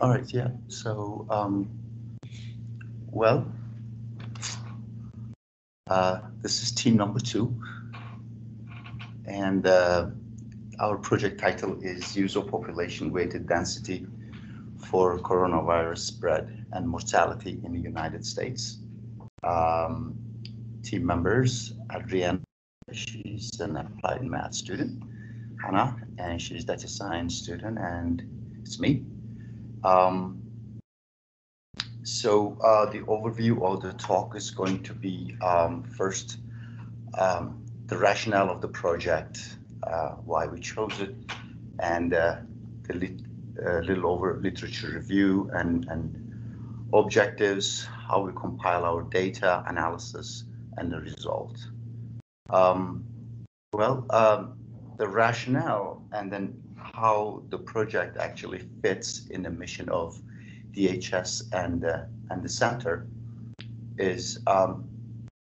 All right, yeah. So, um, well, uh, this is team number two. And uh, our project title is User Population Weighted Density for Coronavirus Spread and Mortality in the United States. Um, team members, Adrienne, she's an applied math student. Hannah, and she's data science student, and it's me. Um, so uh, the overview of the talk is going to be um, first um, the rationale of the project, uh, why we chose it, and uh, uh, little over literature review and, and objectives, how we compile our data analysis, and the result. Um, well, um, the rationale and then how the project actually fits in the mission of DHS and uh, and the center is um,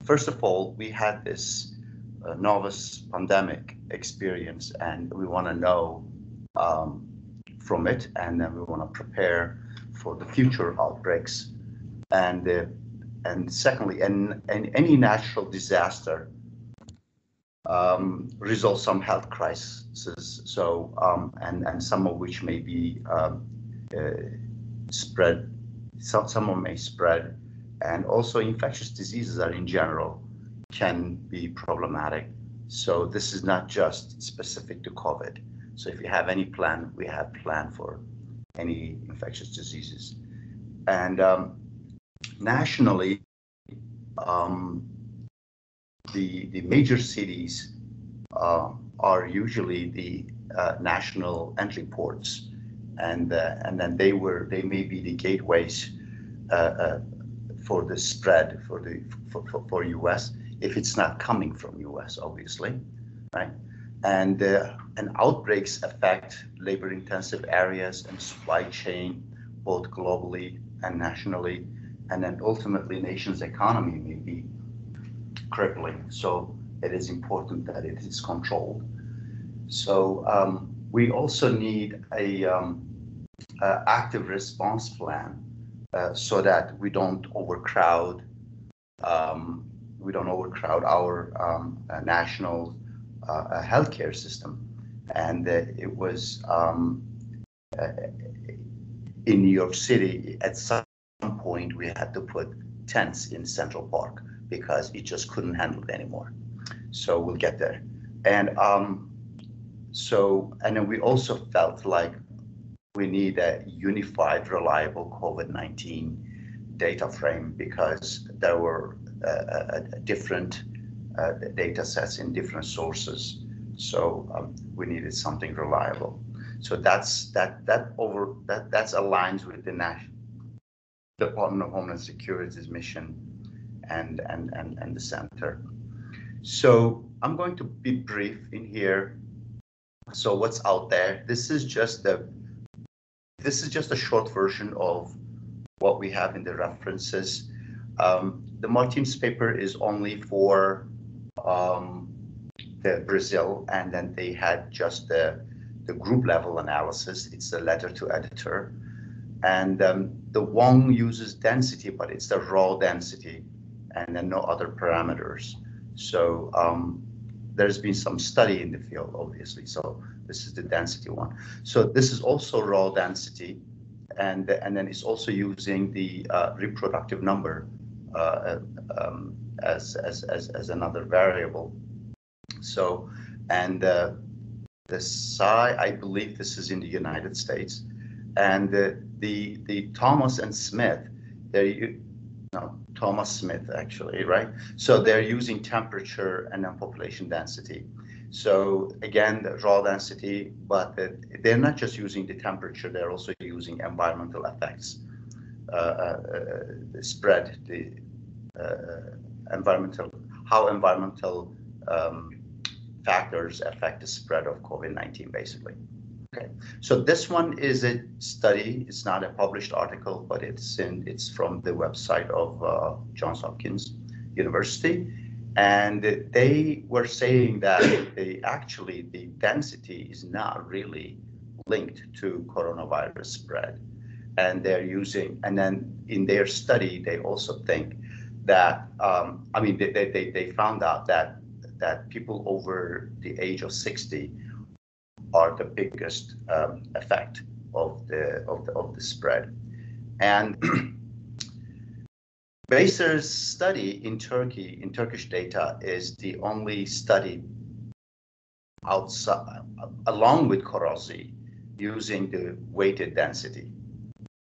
first of all we had this uh, novice pandemic experience and we want to know um, from it and then we want to prepare for the future outbreaks. And uh, and secondly and, and any natural disaster um, resolve some health crises. So, um, and and some of which may be um, uh, spread, some some of may spread, and also infectious diseases are in general can be problematic. So this is not just specific to COVID. So if you have any plan, we have plan for any infectious diseases, and um, nationally. Um, the, the major cities uh, are usually the uh, national entry ports, and uh, and then they were they may be the gateways uh, uh, for the spread for the for, for, for, U.S. if it's not coming from U.S. obviously, right? And uh, and outbreaks affect labor-intensive areas and supply chain both globally and nationally, and then ultimately nation's economy may be crippling. So it is important that it is controlled. So um, we also need a, um, active response plan uh, so that we don't overcrowd um, we don't overcrowd our um, uh, national uh, healthcare system. And it was um, uh, in New York City at some point we had to put tents in Central Park because it just couldn't handle it anymore. So we'll get there. And um, so, and then we also felt like we need a unified, reliable COVID-19 data frame because there were uh, uh, different uh, data sets in different sources. So um, we needed something reliable. So that's that that over that that's aligns with the National Department of Homeland Security's mission and, and, and, and the center. So I'm going to be brief in here. So what's out there? This is just the this is just a short version of what we have in the references. Um, the Martins paper is only for um, the Brazil, and then they had just the the group level analysis. It's a letter to editor, and um, the Wong uses density, but it's the raw density and then no other parameters. So um, there's been some study in the field, obviously. So this is the density one. So this is also raw density, and and then it's also using the uh, reproductive number uh, um, as, as as as another variable. So and uh, the Sy, I believe this is in the United States, and the the, the Thomas and Smith, they Thomas Smith, actually, right? So they're using temperature and then population density. So again, the raw density, but they're not just using the temperature, they're also using environmental effects, uh, uh, uh spread, the uh, environmental, how environmental um, factors affect the spread of COVID-19, basically. Okay, so this one is a study. It's not a published article, but it's in it's from the website of uh, Johns Hopkins University, and they were saying that they actually the density is not really linked to coronavirus spread. and they're using, and then in their study, they also think that, um, I mean, they, they, they found out that, that people over the age of 60 are the biggest um, effect of the, of the, of the spread. And Baser's study in Turkey, in Turkish data, is the only study outside, along with Korosi, using the weighted density.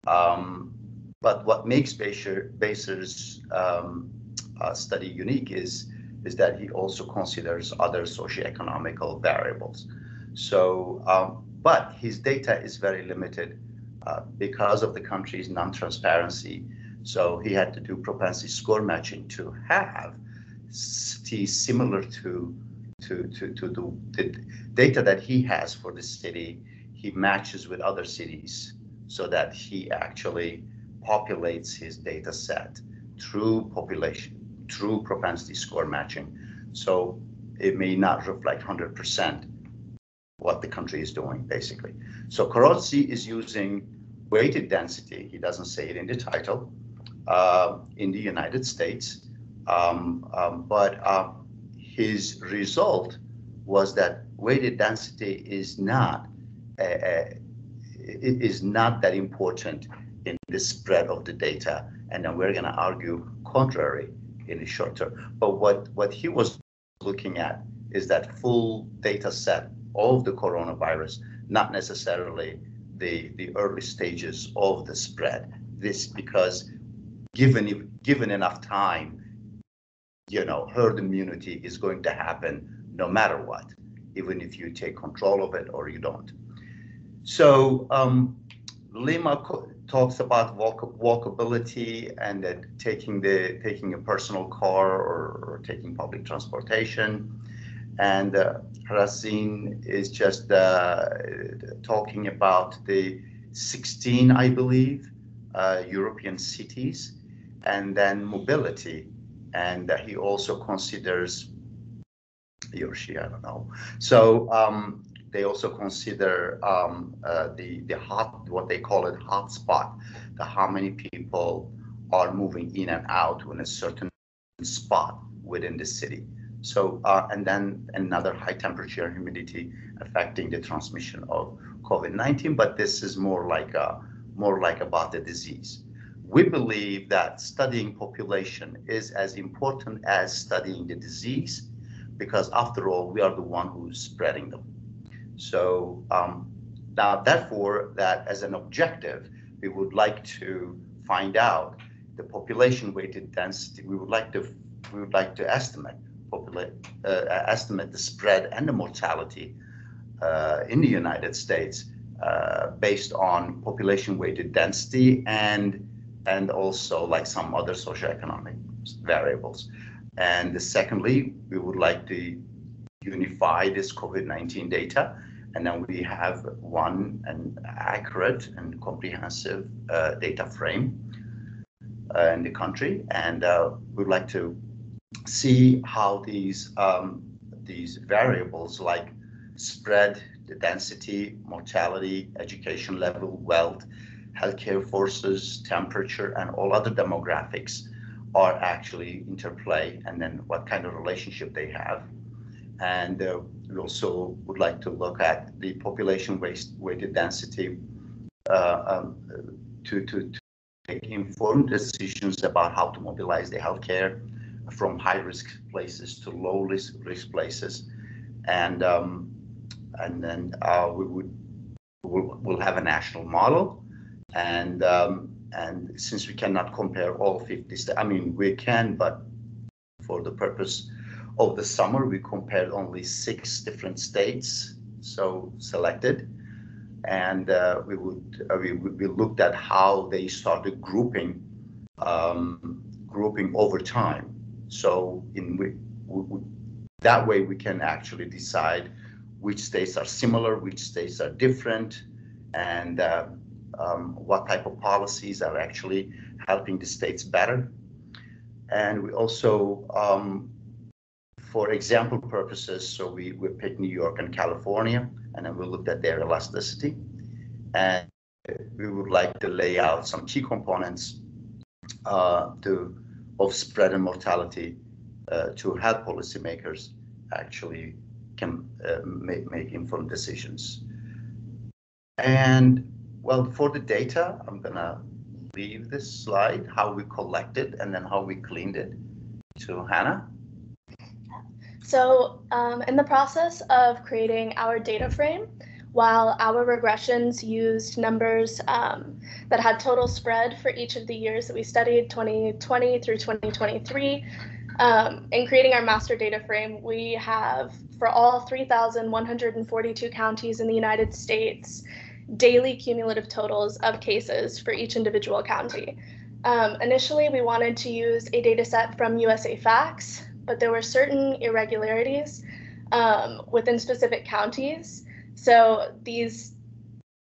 Um, but what makes Baser, Baser's um, uh, study unique is, is that he also considers other socioeconomical variables. So, um, but his data is very limited uh, because of the country's non-transparency. So he had to do propensity score matching to have cities similar to to to to the, the data that he has for the city. He matches with other cities so that he actually populates his data set through population, through propensity score matching. So it may not reflect 100% what the country is doing, basically. So Korosi is using weighted density, he doesn't say it in the title, uh, in the United States. Um, um, but uh, his result was that weighted density is not uh, uh is not that important in the spread of the data, and then we're going to argue contrary in the short term. But what what he was looking at is that full data set of the coronavirus, not necessarily the the early stages of the spread. This because given given enough time, you know, herd immunity is going to happen no matter what, even if you take control of it or you don't. So um, Lima talks about walk walkability and that taking the taking a personal car or, or taking public transportation. And uh, is just uh, talking about the 16, I believe, uh, European cities and then mobility. And he also considers, he or she, I don't know. So um, they also consider um, uh, the, the hot, what they call it hotspot, the how many people are moving in and out in a certain spot within the city. So, uh, and then another high temperature humidity affecting the transmission of COVID-19, but this is more like a, more like about the disease. We believe that studying population is as important as studying the disease because after all, we are the one who's spreading them. So um, now, therefore, that as an objective, we would like to find out the population weighted density. We would like to we would like to estimate estimate the spread and the mortality uh, in the United States uh, based on population weighted density and and also like some other socioeconomic variables. And secondly, we would like to unify this COVID-19 data, and then we have one and accurate and comprehensive uh, data frame uh, in the country, and uh, we'd like to see how these um, these variables like spread, the density, mortality, education level, wealth, healthcare forces, temperature, and all other demographics are actually interplay, and then what kind of relationship they have. And uh, we also would like to look at the population waste weighted density uh, um, to, to, to take informed decisions about how to mobilize the healthcare from high risk places to low risk, risk places. And, um, and then uh, we would we'll, we'll have a national model and um, and since we cannot compare all 50 states, I mean we can, but for the purpose of the summer, we compared only six different states, so selected, and uh, we would uh, we, we looked at how they started grouping um, grouping over time. So in we, we, that way we can actually decide which states are similar, which states are different, and uh, um, what type of policies are actually helping the states better. And we also, um, for example purposes, so we, we picked New York and California, and then we looked at their elasticity. And, we would like to lay out some key components uh, to, of spread and mortality uh, to help policymakers actually can uh, make, make informed decisions. And well, for the data, I'm gonna leave this slide, how we collected and then how we cleaned it to Hannah. So um, in the process of creating our data frame, while our regressions used numbers um, that had total spread for each of the years that we studied, 2020 through 2023. Um, in creating our master data frame, we have for all 3,142 counties in the United States, daily cumulative totals of cases for each individual county. Um, initially, we wanted to use a data set from USA Facts, but there were certain irregularities um, within specific counties so these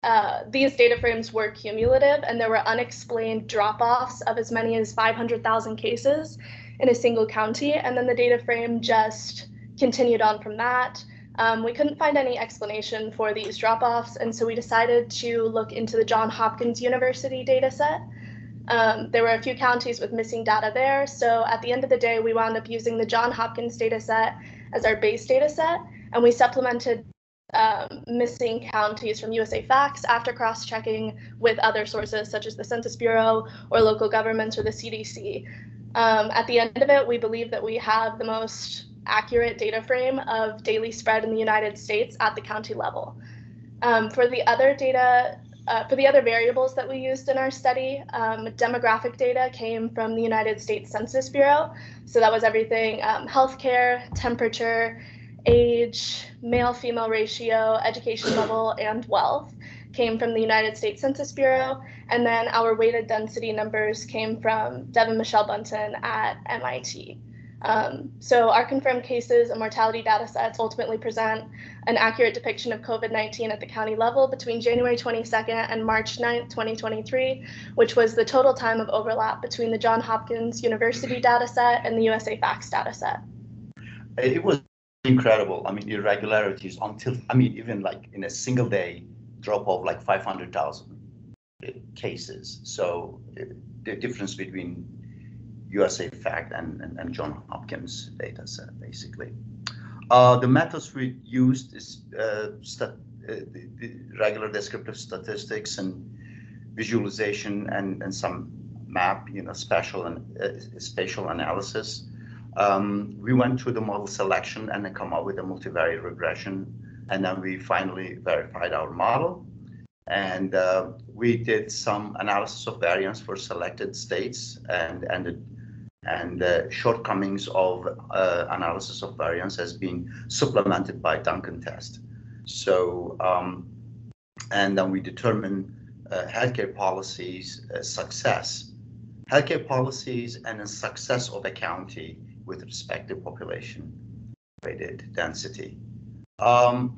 uh, these data frames were cumulative and there were unexplained drop-offs of as many as 500,000 cases in a single county. And then the data frame just continued on from that. Um, we couldn't find any explanation for these drop-offs, and so we decided to look into the Johns Hopkins University data set. Um, there were a few counties with missing data there, so at the end of the day, we wound up using the Johns Hopkins data set as our base data set, and we supplemented um, missing counties from USA Facts after cross checking with other sources such as the Census Bureau or local governments or the CDC. Um, at the end of it, we believe that we have the most accurate data frame of daily spread in the United States at the county level. Um, for the other data, uh, for the other variables that we used in our study, um, demographic data came from the United States Census Bureau. So that was everything um, healthcare, temperature, age, male female ratio, education level, and wealth came from the United States Census Bureau. And then our weighted density numbers came from Devin Michelle Bunten at MIT. Um, so our confirmed cases and mortality data sets ultimately present an accurate depiction of COVID-19 at the county level between January 22nd and March 9th, 2023, which was the total time of overlap between the Johns Hopkins University data set and the USA Facts data set. It was incredible. I mean, irregularities until, I mean, even like in a single day, drop off like 500,000 cases. So the difference between USA Fact and, and, and John Hopkins data set, basically. Uh, the methods we used is uh, stat, uh, the, the regular descriptive statistics and visualization and, and some map, you know, spatial and uh, spatial analysis. Um, we went through the model selection and then come up with a multivariate regression. And then we finally verified our model. And uh, we did some analysis of variance for selected states and, and, the, and the shortcomings of uh, analysis of variance has been supplemented by Duncan test. So, um, and then we determine uh, healthcare policies uh, success. Healthcare policies and the success of a county with respect to population weighted density. Um,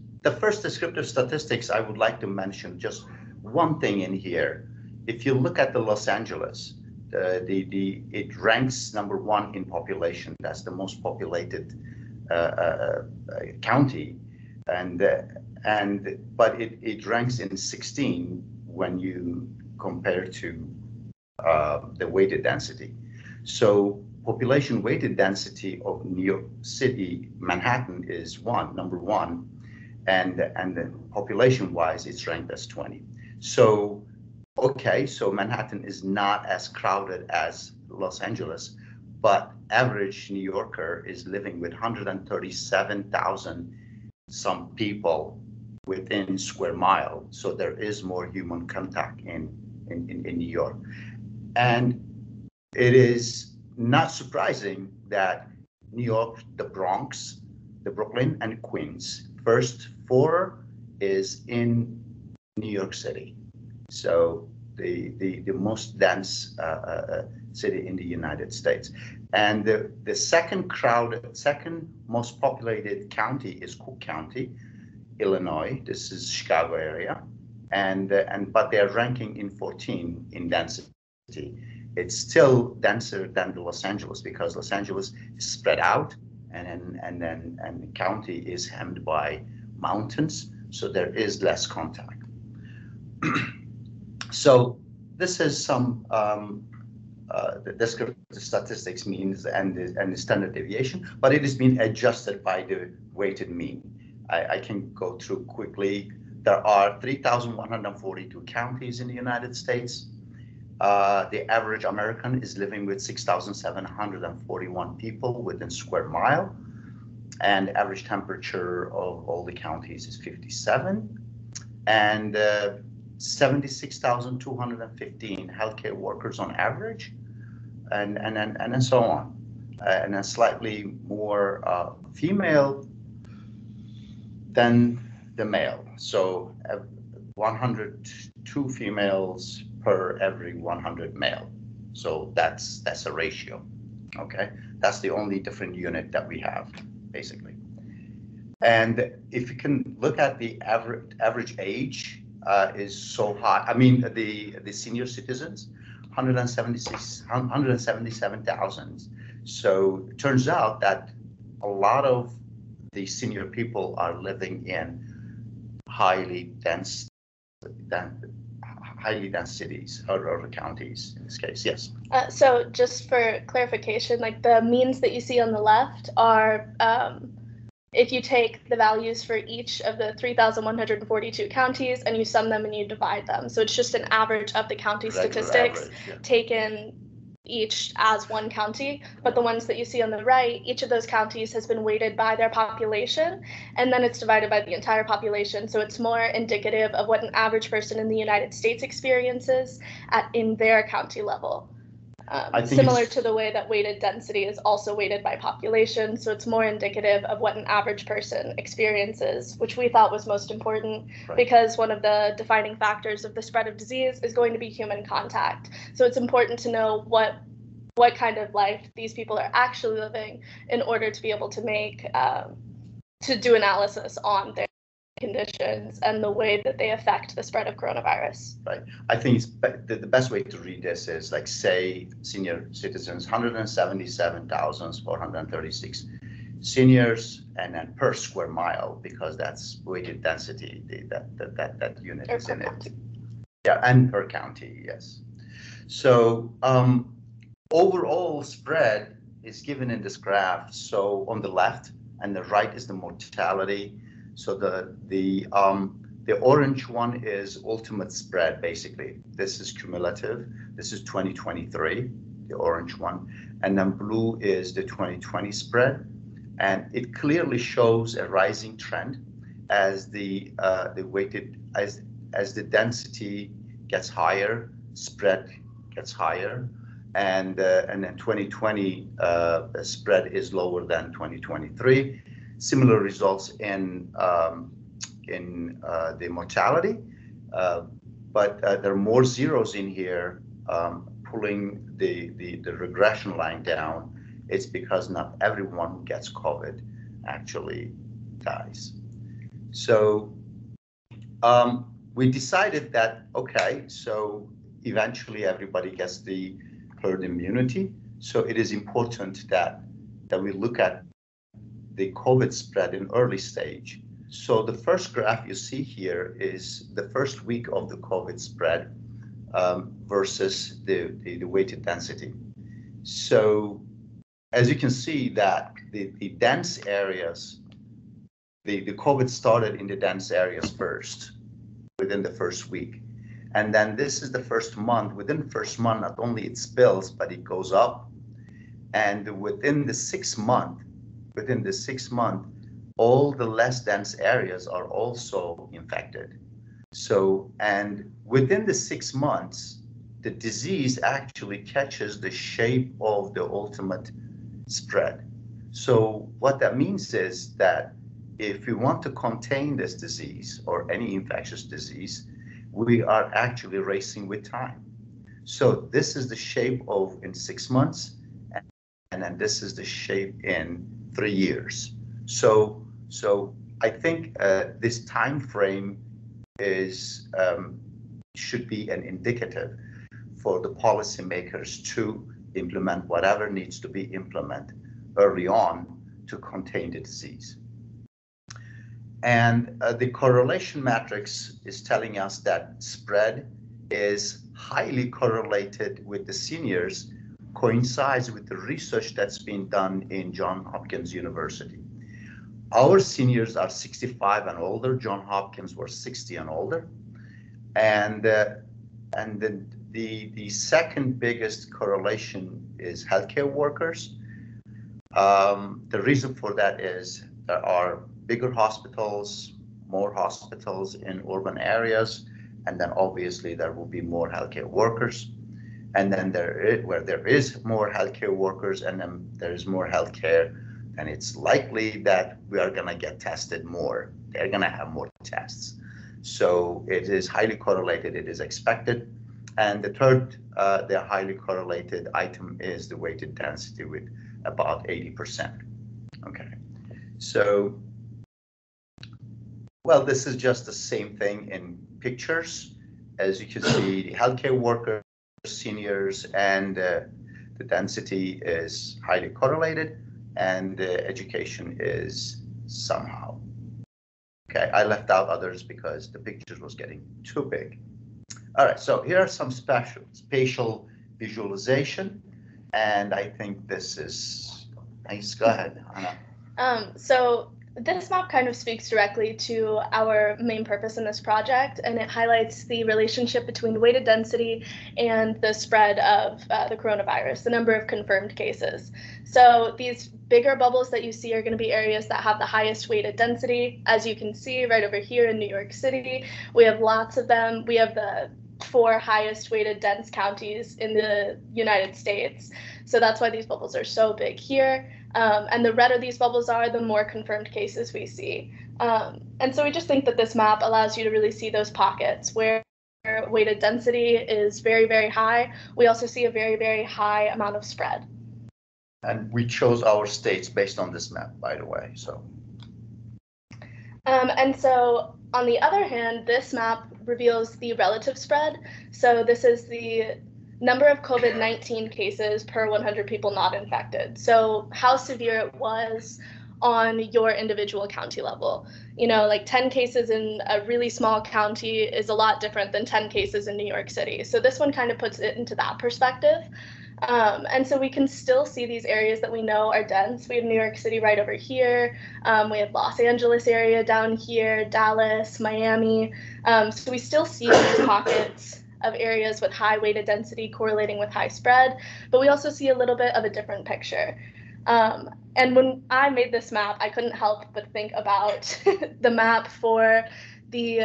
the first descriptive statistics I would like to mention just one thing in here. If you look at the Los Angeles, the, the, the it ranks number one in population. That's the most populated uh, uh, uh, county, and uh, and but it, it ranks in 16 when you compare to uh, the weighted density. So population weighted density of New York City, Manhattan is one, number one, and and then population wise, it's ranked as 20. So, okay, so Manhattan is not as crowded as Los Angeles, but average New Yorker is living with 137,000 some people within square mile. So there is more human contact in, in, in, in New York. And it is not surprising that New York, the Bronx, the Brooklyn, and Queens. First four is in New York City. So the the, the most dense uh, uh, uh, city in the United States. And the, the second crowded, second most populated county is Cook County, Illinois. This is Chicago area. And, uh, and but they're ranking in 14 in density it's still denser than the Los Angeles because Los Angeles is spread out and then and then and the county is hemmed by mountains, so there is less contact. so this is some um, uh, the descriptive statistics means and the, and the standard deviation, but it is being adjusted by the weighted mean. I, I can go through quickly. There are 3,142 counties in the United States. Uh, the average American is living with 6,741 people within square mile. And average temperature of all the counties is 57. And uh, 76,215 healthcare workers on average, and, and, and, and so on. Uh, and then slightly more uh, female than the male. So uh, 102 females per every 100 male. So that's that's a ratio. Okay, that's the only different unit that we have, basically. And if you can look at the average average age uh, is so high. I mean, the the senior citizens, 176, 177,000. So it turns out that a lot of the senior people are living in highly dense, highly dense cities or, or counties in this case. Yes. Uh, so just for clarification, like the means that you see on the left are um, if you take the values for each of the 3,142 counties each as one county. But the ones that you see on the right, each of those counties has been weighted by their population and then it's divided by the entire population. So it's more indicative of what an average person in the United States experiences at in their county level. Um, similar to the way that weighted density is also weighted by population. So it's more indicative of what an average person experiences, which we thought was most important right. because one of the defining factors of the spread of disease is going to be human contact. So it's important to know what what kind of life these people are actually living in order to be able to make um, to do analysis on their conditions and the way that they affect the spread of coronavirus. Right. I think it's the, the best way to read this is like say senior citizens, 177,436 seniors, and then per square mile because that's weighted density. The, that, that that that unit is in county. it. Yeah, and per county, yes. So um, overall spread is given in this graph. So on the left and the right is the mortality so the the um, the orange one is ultimate spread, basically. This is cumulative. This is 2023, the orange one. And then blue is the 2020 spread. And it clearly shows a rising trend as the uh, the weighted as as the density gets higher, spread gets higher, and uh, and then 2020 uh, spread is lower than 2023 similar results in um, in uh, the mortality, uh, but uh, there are more zeros in here um, pulling the, the, the regression line down. It's because not everyone who gets COVID actually dies. So um, we decided that okay, so eventually everybody gets the herd immunity. So it is important that that we look at the COVID spread in early stage. So the first graph you see here is the first week of the COVID spread um, versus the, the, the, weighted density. So as you can see that the, the dense areas, the, the COVID started in the dense areas first within the first week. And then this is the first month. Within first month, not only it spills, but it goes up. And within the sixth month, within the six month, all the less dense areas are also infected. So, and within the six months, the disease actually catches the shape of the ultimate spread. So, what that means is that if we want to contain this disease or any infectious disease, we are actually racing with time. So, this is the shape of in six months, and then this is the shape in three years. So, so I think uh, this time frame is um, should be an indicative for the policymakers to implement whatever needs to be implemented early on to contain the disease. and uh, the correlation matrix is telling us that spread is highly correlated with the seniors, coincides with the research that's been done in John Hopkins University. Our seniors are 65 and older. John Hopkins were 60 and older. And, uh, and the, the, the second biggest correlation is healthcare workers. Um, the reason for that is there are bigger hospitals, more hospitals in urban areas, and then obviously there will be more healthcare workers. And then there is, where there is more healthcare workers and then there is more healthcare, and it's likely that we are going to get tested more. They're going to have more tests. So it is highly correlated. It is expected. And the third, uh, the highly correlated item is the weighted density with about 80%. Okay. So, well, this is just the same thing in pictures. As you can see, the healthcare workers, seniors, and uh, the density is highly correlated and the education is somehow. Okay, I left out others because the pictures was getting too big. All right, so here are some special spatial visualization, and I think this is nice. Go ahead, Anna. Um, so this map kind of speaks directly to our main purpose in this project, and it highlights the relationship between weighted density and the spread of uh, the coronavirus, the number of confirmed cases. So these bigger bubbles that you see are going to be areas that have the highest weighted density. As you can see right over here in New York City, we have lots of them. We have the four highest weighted dense counties in the United States. So that's why these bubbles are so big here. Um, and the redder these bubbles are, the more confirmed cases we see. Um, and so we just think that this map allows you to really see those pockets where weighted density is very, very high. We also see a very, very high amount of spread. And we chose our states based on this map, by the way. So. Um, and so on the other hand, this map reveals the relative spread. So this is the number of COVID 19 cases per 100 people not infected. So, how severe it was on your individual county level. You know, like 10 cases in a really small county is a lot different than 10 cases in New York City. So, this one kind of puts it into that perspective. Um, and so we can still see these areas that we know are dense. We have New York City right over here. Um, we have Los Angeles area down here, Dallas, Miami. Um, so we still see these pockets of areas with high weighted density correlating with high spread, but we also see a little bit of a different picture. Um, and when I made this map, I couldn't help but think about the map for the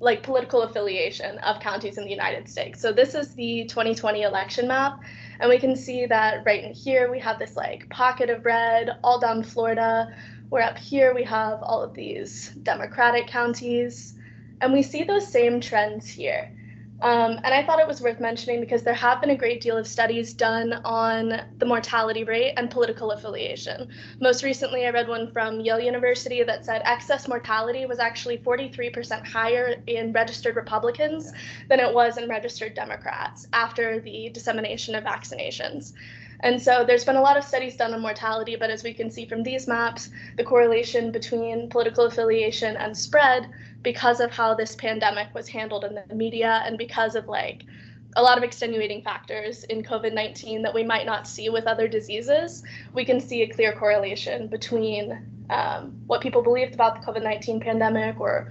like political affiliation of counties in the United States. So this is the 2020 election map, and we can see that right in here we have this like pocket of red all down Florida. Where up here we have all of these Democratic counties, and we see those same trends here. Um, and I thought it was worth mentioning because there have been a great deal of studies done on the mortality rate and political affiliation. Most recently, I read one from Yale University that said excess mortality was actually 43% higher in registered Republicans than it was in registered Democrats after the dissemination of vaccinations. And so there's been a lot of studies done on mortality, but as we can see from these maps, the correlation between political affiliation and spread because of how this pandemic was handled in the media and because of like a lot of extenuating factors in COVID 19 that we might not see with other diseases, we can see a clear correlation between um, what people believed about the COVID 19 pandemic or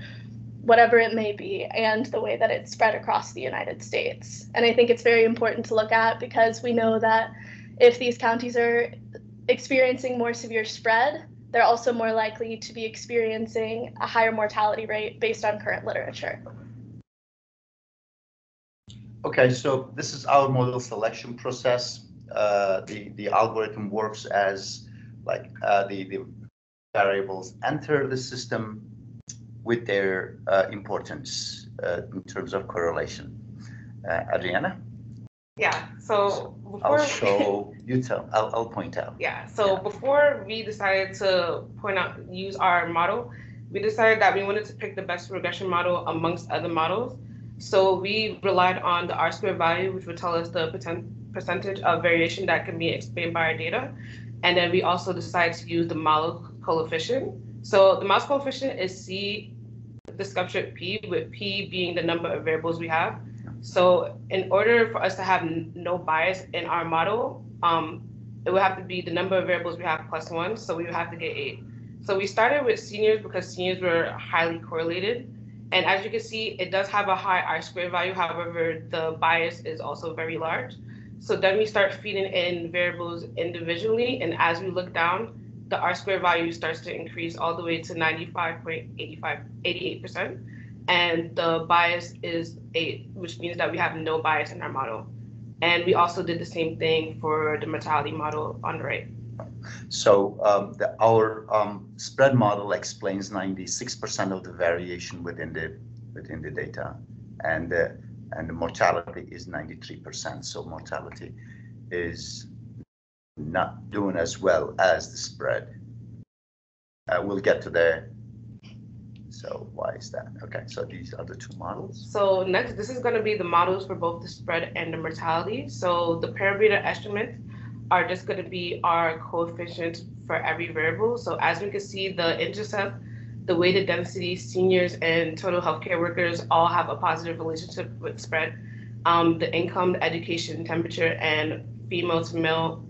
whatever it may be and the way that it spread across the United States. And I think it's very important to look at because we know that if these counties are experiencing more severe spread, they're also more likely to be experiencing a higher mortality rate based on current literature. Okay, so this is our model selection process. Uh, the, the algorithm works as like uh, the, the variables enter the system with their uh, importance uh, in terms of correlation. Uh, Adriana? Yeah. So before I'll show you tell I'll, I'll point out. Yeah. So yeah. before we decided to point out use our model, we decided that we wanted to pick the best regression model amongst other models. So we relied on the R squared value, which would tell us the percent, percentage of variation that can be explained by our data. And then we also decided to use the model coefficient, So the Mallows coefficient is C, the subscript P, with P being the number of variables we have. So in order for us to have no bias in our model, um, it would have to be the number of variables we have plus one, so we would have to get eight. So we started with seniors because seniors were highly correlated. And as you can see, it does have a high R squared value. However, the bias is also very large. So then we start feeding in variables individually. And as we look down, the R squared value starts to increase all the way to 95.85, 88%. And the bias is eight, which means that we have no bias in our model. And we also did the same thing for the mortality model on the right. So um, the, our um, spread model explains 96% of the variation within the within the data, and uh, and the mortality is 93%. So mortality is not doing as well as the spread. Uh, we'll get to the. So why is that? Okay, so these are the two models. So next, this is going to be the models for both the spread and the mortality. So the parameter estimate are just going to be our coefficients for every variable. So as we can see, the intercept, the weighted density, seniors, and total healthcare workers all have a positive relationship with spread. Um, the income, the education, temperature, and female to male,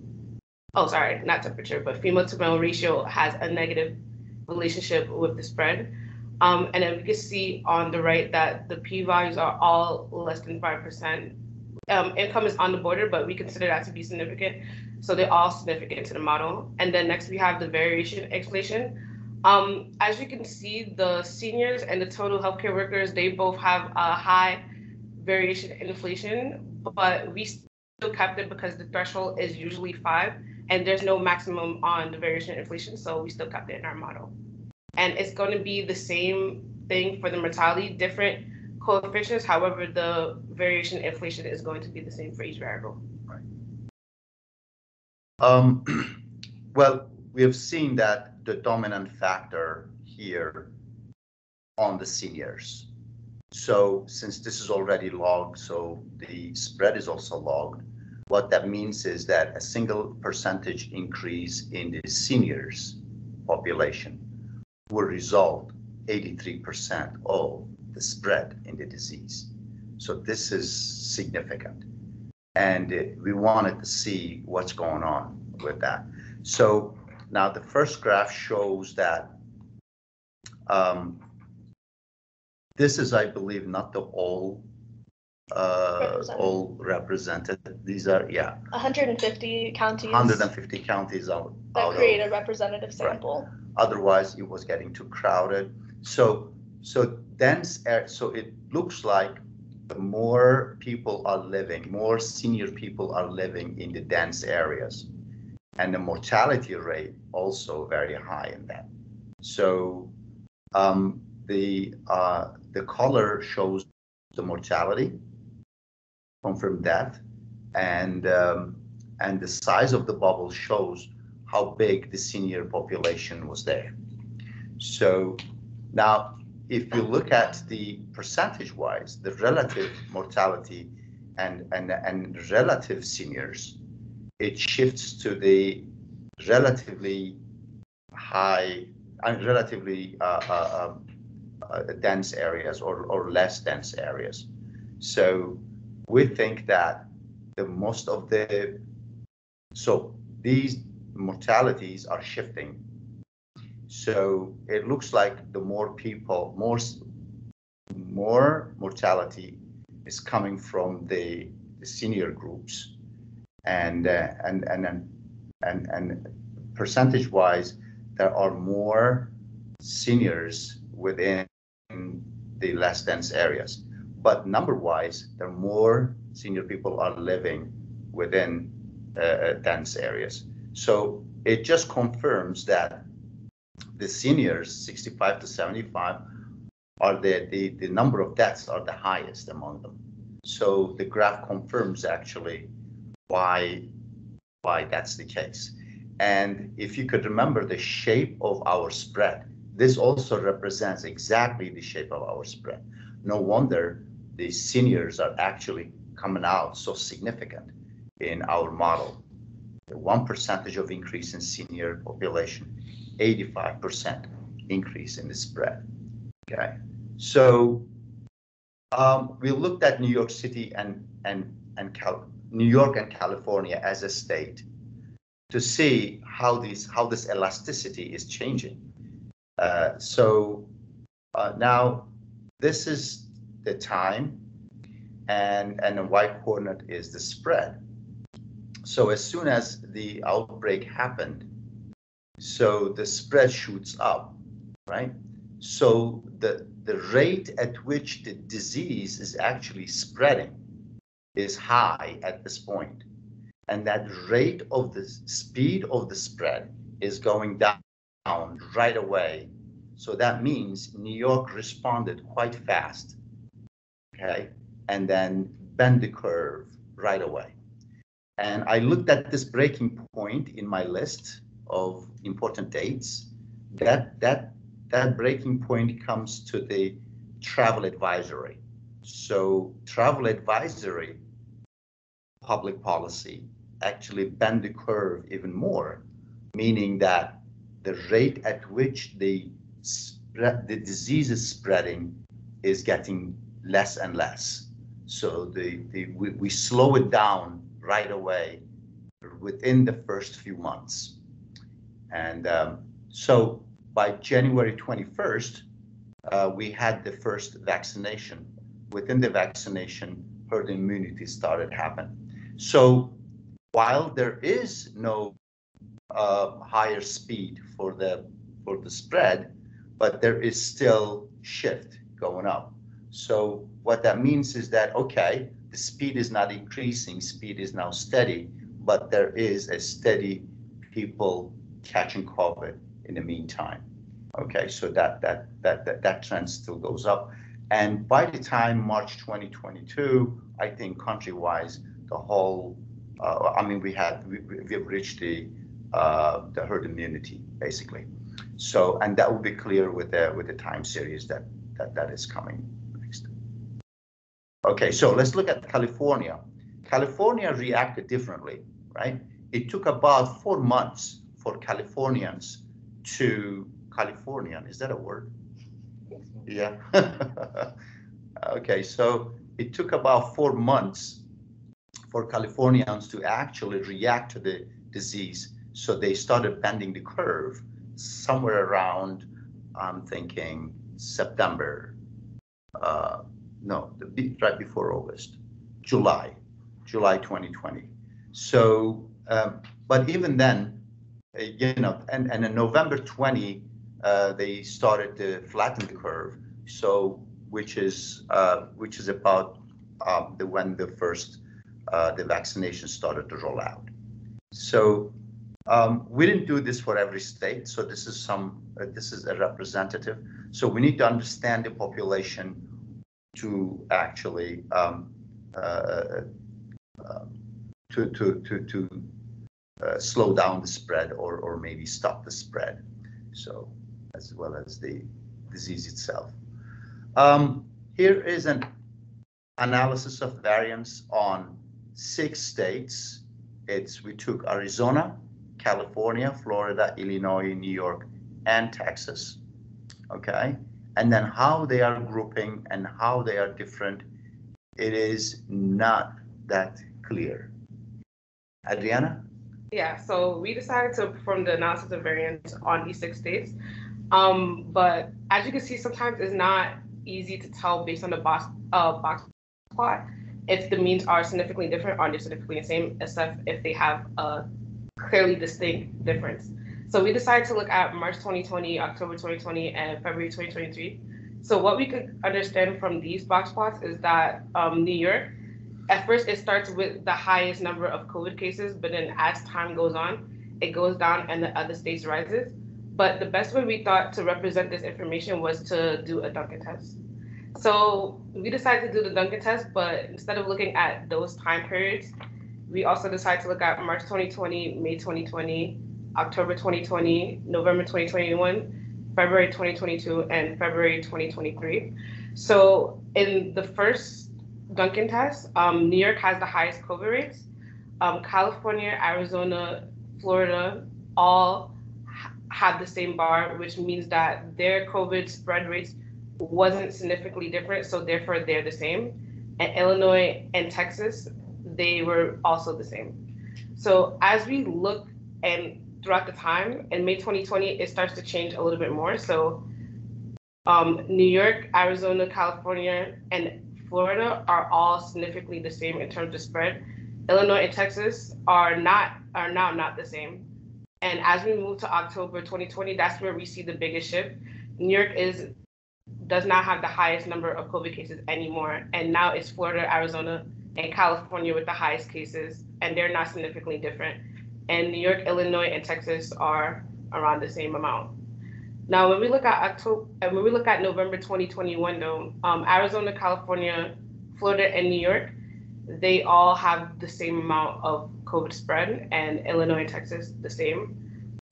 oh, sorry, not temperature, but female to male ratio has a negative relationship with the spread. Um, and then we can see on the right that the p-values are all less than 5%. Um, income is on the border, but we consider that to be significant. So they're all significant to the model. And then next we have the variation explanation. Um, as you can see, the seniors and the total healthcare workers, they both have a high variation in inflation, but we still kept it because the threshold is usually five and there's no maximum on the variation inflation. So we still kept it in our model. And it's going to be the same thing for the mortality, different coefficients. However, the variation inflation is going to be the same for each variable. Um, well, we have seen that the dominant factor here on the seniors. So since this is already logged, so the spread is also logged, what that means is that a single percentage increase in the seniors population will result 83% of the spread in the disease. So this is significant and we wanted to see what's going on with that. So now the first graph shows that um, this is, I believe, not the all uh, all represented. These are yeah, 150 counties 150 counties out, that out create of. a representative sample. Otherwise, it was getting too crowded. So so dense air. So it looks like the more people are living, more senior people are living in the dense areas. And the mortality rate also very high in that. So um, the uh, the color shows the mortality, confirmed death, and um, and the size of the bubble shows how big the senior population was there. So now if you look at the percentage wise, the relative mortality and, and, and relative seniors, it shifts to the relatively high and relatively uh, uh, uh, dense areas or, or less dense areas. So we think that the most of the, so these mortalities are shifting so it looks like the more people, more more mortality is coming from the, the senior groups, and uh, and and and and, and percentage wise, there are more seniors within the less dense areas. But number wise, there are more senior people are living within uh, dense areas. So it just confirms that the seniors, 65 to 75, are the, the, the number of deaths are the highest among them. So the graph confirms actually why, why that's the case. And if you could remember the shape of our spread, this also represents exactly the shape of our spread. No wonder the seniors are actually coming out so significant in our model. One percentage of increase in senior population 85% increase in the spread. Okay, so um, we looked at New York City and and and Cal- New York and California as a state to see how these how this elasticity is changing. Uh, so uh, now this is the time, and and the white coordinate is the spread. So as soon as the outbreak happened, so the spread shoots up, right? So the the rate at which the disease is actually spreading is high at this point, and that rate of the speed of the spread is going down right away. So that means New York responded quite fast, okay, and then bend the curve right away. And I looked at this breaking point in my list of important dates. That that that breaking point comes to the travel advisory. So travel advisory public policy actually bend the curve even more, meaning that the rate at which the spread, the disease is spreading is getting less and less. So the, the we, we slow it down right away within the first few months. And um, so by January 21st, uh, we had the first vaccination. Within the vaccination, herd immunity started happening. So while there is no uh, higher speed for the for the spread, but there is still shift going up. So what that means is that okay, speed is not increasing, speed is now steady, but there is a steady people catching COVID in the meantime. Okay, so that that that that, that trend still goes up. And by the time March 2022, I think country-wise, the whole, uh, I mean, we had we, we've reached the uh, the herd immunity basically. So, and that will be clear with the with the time series that that that is coming. Okay, so let's look at California. California reacted differently, right? It took about four months for Californians to Californian. Is that a word? Yeah. okay, so it took about four months for Californians to actually react to the disease. So they started bending the curve somewhere around, I'm thinking September, uh, no, the, right before August, July, July 2020. So, um, but even then, uh, you know, and, and in November 20, uh, they started to flatten the curve. So, which is uh, which is about um, the when the first uh, the vaccination started to roll out. So um, we didn't do this for every state. So this is some uh, this is a representative. So we need to understand the population to actually um, uh, uh, to to to to slow down the spread or or maybe stop the spread. So as well as the disease itself. Um, here is an analysis of variance on six states. It's we took Arizona, California, Florida, Illinois, New York, and Texas. Okay, and then how they are grouping and how they are different, it is not that clear. Adriana? Yeah, so we decided to perform the analysis of variance on these six states. Um, but as you can see, sometimes it's not easy to tell based on the box uh, box plot if the means are significantly different or they're significantly the same, except if they have a clearly distinct difference. So we decided to look at March 2020, October 2020, and February 2023. So what we could understand from these box plots is that um, New York, at first it starts with the highest number of COVID cases, but then as time goes on, it goes down and the other states rises. But the best way we thought to represent this information was to do a Duncan test. So we decided to do the Duncan test, but instead of looking at those time periods, we also decided to look at March 2020, May 2020, October 2020, November 2021, February 2022, and February 2023. So in the first Duncan test, um, New York has the highest COVID rates. Um, California, Arizona, Florida, all had the same bar, which means that their COVID spread rates wasn't significantly different, so therefore they're the same. And Illinois and Texas, they were also the same. So as we look and throughout the time, in May 2020, it starts to change a little bit more. So um, New York, Arizona, California, and Florida are all significantly the same in terms of spread. Illinois and Texas are not are now not the same. And as we move to October 2020, that's where we see the biggest shift. New York is does not have the highest number of COVID cases anymore, and now it's Florida, Arizona, and California with the highest cases, and they're not significantly different. And New York, Illinois, and Texas are around the same amount. Now, when we look at October, and when we look at November 2021, though, um, Arizona, California, Florida, and New York, they all have the same amount of COVID spread, and Illinois and Texas the same.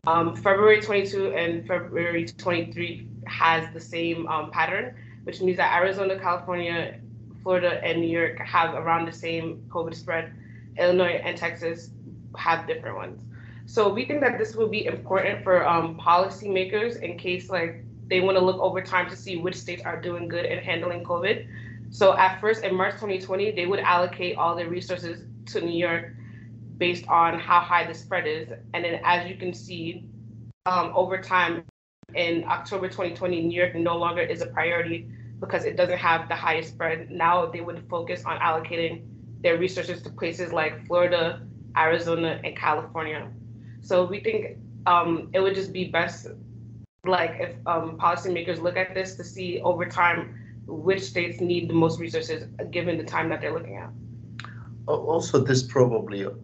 Um, February 22 and February 23 has the same um, pattern, which means that Arizona, California, Florida, and New York have around the same COVID spread. Illinois and Texas have different ones. So we think that this will be important for um, policymakers in case like they want to look over time to see which states are doing good in handling COVID. So at first in March 2020, they would allocate all their resources to New York based on how high the spread is. And then as you can see, um, over time in October 2020, New York no longer is a priority because it doesn't have the highest spread. Now they would focus on allocating their resources to places like Florida, Arizona, and California. So we think um, it would just be best, like if um, policymakers look at this to see over time which states need the most resources given the time that they're looking at. Also, this probably, you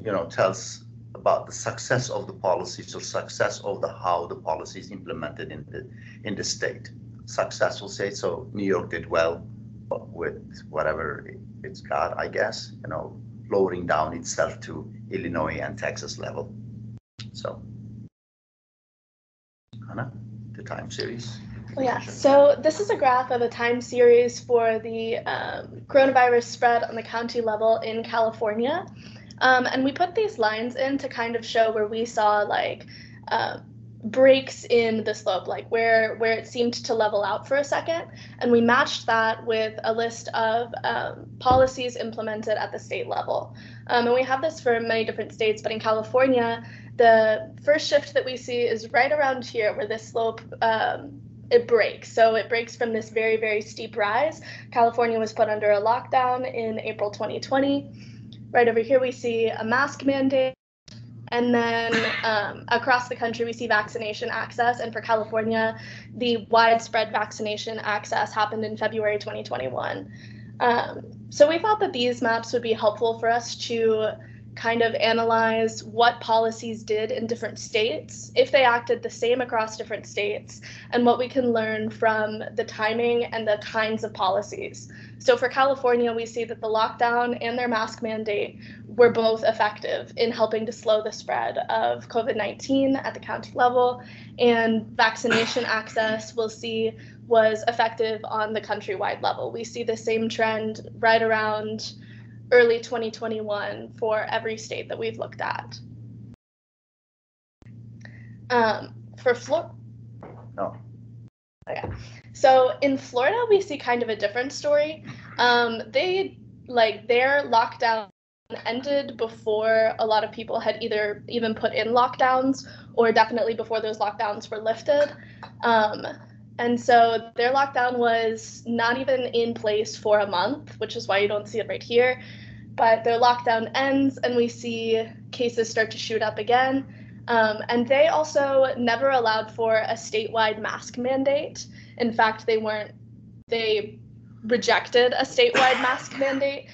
know, tells about the success of the policies or success of the how the policy is implemented in the in the state. Successful state, so New York did well with whatever it's got, I guess, you know, lowering down itself to Illinois and Texas level. So, Hannah, the time series. Oh, yeah, so this is a graph of a time series for the um, coronavirus spread on the county level in California. Um, and we put these lines in to kind of show where we saw like uh, breaks in the slope, like where where it seemed to level out for a second, and we matched that with a list of um, policies implemented at the state level. Um, and we have this for many different states, but in California, the first shift that we see is right around here, where this slope um, it breaks. So it breaks from this very very steep rise. California was put under a lockdown in April 2020. Right over here, we see a mask mandate and then um, across the country, we see vaccination access. And for California, the widespread vaccination access happened in February 2021. Um, so we thought that these maps would be helpful for us to kind of analyze what policies did in different states, if they acted the same across different states, and what we can learn from the timing and the kinds of policies. So for California, we see that the lockdown and their mask mandate were both effective in helping to slow the spread of COVID 19 at the county level, and vaccination access we'll see was effective on the countrywide level. We see the same trend right around early 2021 for every state that we've looked at. Um, for Florida. No. Okay. So in Florida, we see kind of a different story. Um, they like their lockdown ended before a lot of people had either even put in lockdowns or definitely before those lockdowns were lifted. Um, and so their lockdown was not even in place for a month, which is why you don't see it right here but their lockdown ends and we see cases start to shoot up again. Um, and they also never allowed for a statewide mask mandate. In fact, they weren't, they rejected a statewide mask mandate.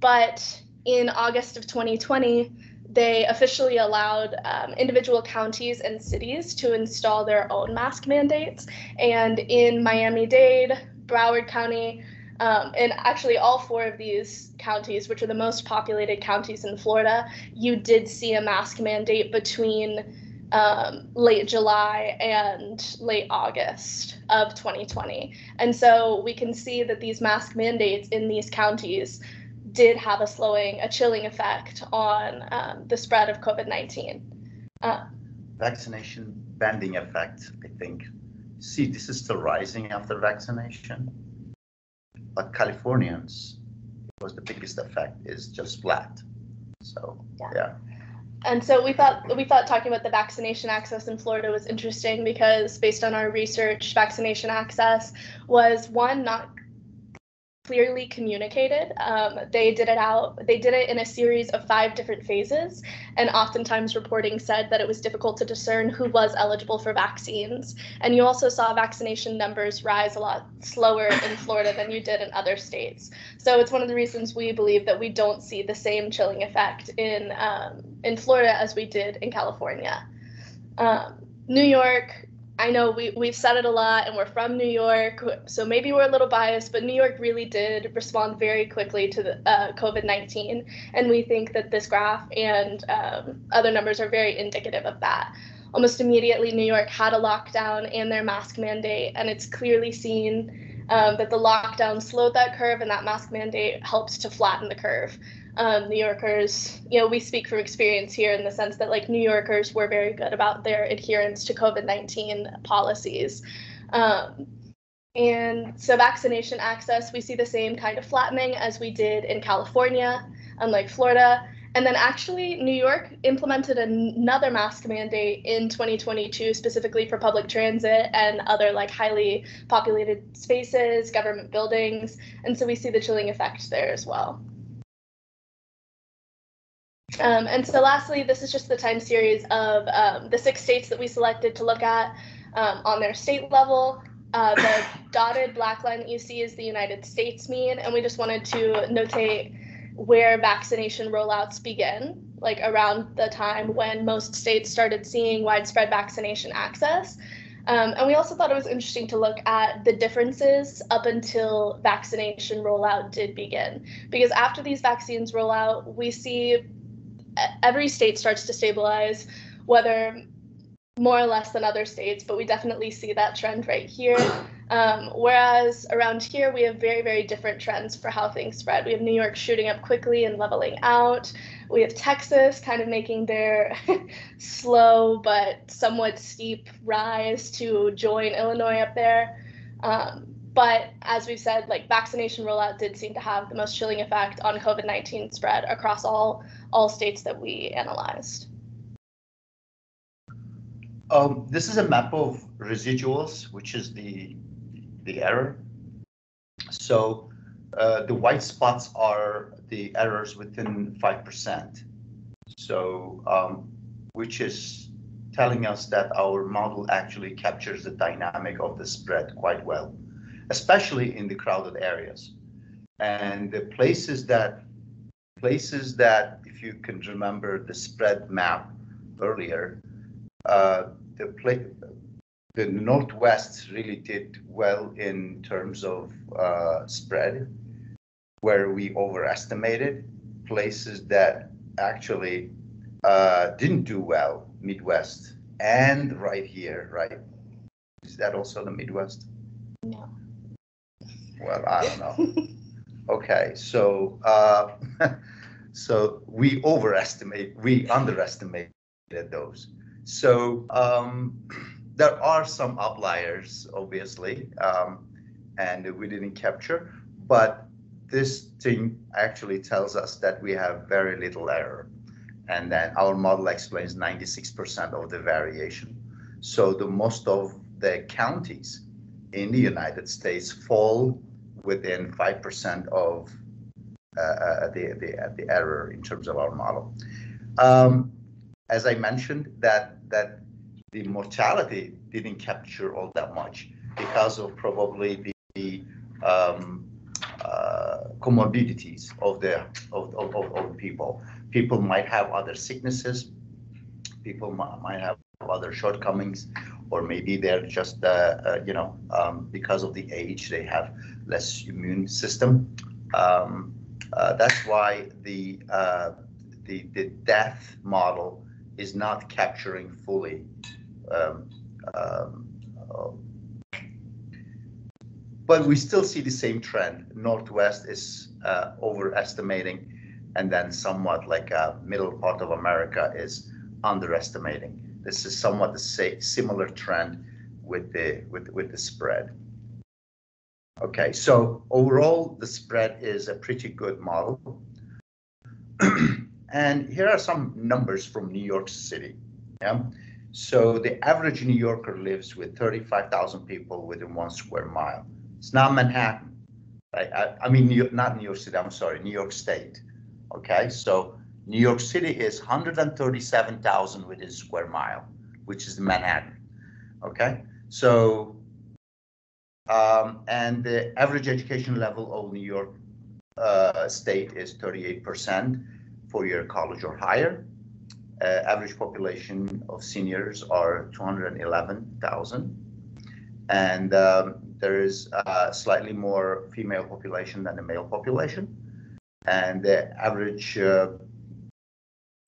But in August of 2020, they officially allowed um, individual counties and cities to install their own mask mandates. And in Miami Dade, Broward County, um, and actually, all four of these counties, which are the most populated counties in Florida, you did see a mask mandate between um, late July and late August of 2020. And so we can see that these mask mandates in these counties did have a slowing, a chilling effect on um, the spread of COVID 19. Uh, vaccination banding effect, I think. See, this is still rising after vaccination, but Californians was the biggest effect is just flat. So yeah. yeah. And so we thought we thought talking about the vaccination access in Florida was interesting because based on our research, vaccination access was one not clearly communicated. Um, they did it out, they did it in a series of five different phases, and oftentimes reporting said that it was difficult to discern who was eligible for vaccines. And you also saw vaccination numbers rise a lot slower in Florida than you did in other states. So it's one of the reasons we believe that we don't see the same chilling effect in um, in Florida as we did in California. Um, New York, I know we, we've said it a lot and we're from New York, so maybe we're a little biased, but New York really did respond very quickly to the uh, COVID 19. And we think that this graph and um, other numbers are very indicative of that. Almost immediately, New York had a lockdown and their mask mandate, and it's clearly seen um, that the lockdown slowed that curve and that mask mandate helped to flatten the curve um, New Yorkers, you know, we speak from experience here in the sense that like New Yorkers were very good about their adherence to COVID 19 policies. Um, and so, vaccination access, we see the same kind of flattening as we did in California, unlike Florida. And then, actually, New York implemented another mask mandate in 2022, specifically for public transit and other like highly populated spaces, government buildings. And so, we see the chilling effect there as well. Um, and so lastly, this is just the time series of um, the six states that we selected to look at um, on their state level. Uh, the dotted black line that you see is the United States mean, and we just wanted to notate where vaccination rollouts begin, like around the time when most states started seeing widespread vaccination access. Um, and we also thought it was interesting to look at the differences up until vaccination rollout did begin. Because after these vaccines roll out, we see every state starts to stabilize, whether more or less than other states, but we definitely see that trend right here. Um, whereas around here, we have very, very different trends for how things spread. We have New York shooting up quickly and leveling out. We have Texas kind of making their slow but somewhat steep rise to join Illinois up there. Um, but as we've said, like vaccination rollout did seem to have the most chilling effect on COVID-19 spread across all all states that we analyzed. Um, this is a map of residuals, which is the the error. So uh, the white spots are the errors within five percent. So um, which is telling us that our model actually captures the dynamic of the spread quite well especially in the crowded areas. And the places that places that, if you can remember the spread map earlier, uh, the place the Northwest really did well in terms of uh, spread, where we overestimated. Places that actually uh, didn't do well, Midwest and right here, right? Is that also the Midwest? No. Well, I don't know. okay, so uh, so we overestimate, we underestimated those. So um, there are some outliers, obviously, um, and we didn't capture, but this thing actually tells us that we have very little error. And then our model explains 96% of the variation. So the most of the counties in the United States fall within 5% of the, the, uh, the error in terms of our model. Um, as I mentioned, that, that the mortality didn't capture all that much because of probably the, the um, uh, comorbidities of the of, of, of, people. People might have other sicknesses. People might have other shortcomings, or maybe they're just uh, uh, you know um, because of the age they have less immune system. Um, uh, that's why the, uh, the, the death model is not capturing fully. Um, um, uh, but we still see the same trend. Northwest is uh, overestimating, and then somewhat like a middle part of America is underestimating. this is somewhat the same similar trend with the with with the spread. Okay, so overall the spread is a pretty good model. and here are some numbers from New York City. Yeah. So the average New Yorker lives with 35,000 people within one square mile. It's not Manhattan, right? I, I mean, New not New York City. I'm sorry, New York State. Okay, so New York City is 137,000 within square mile, which is Manhattan. Okay, so um, and the average education level of New York uh, State is 38% four-year college or higher. Uh, average population of seniors are 211,000. And um, there is uh, slightly more female population than the male population. And the average uh,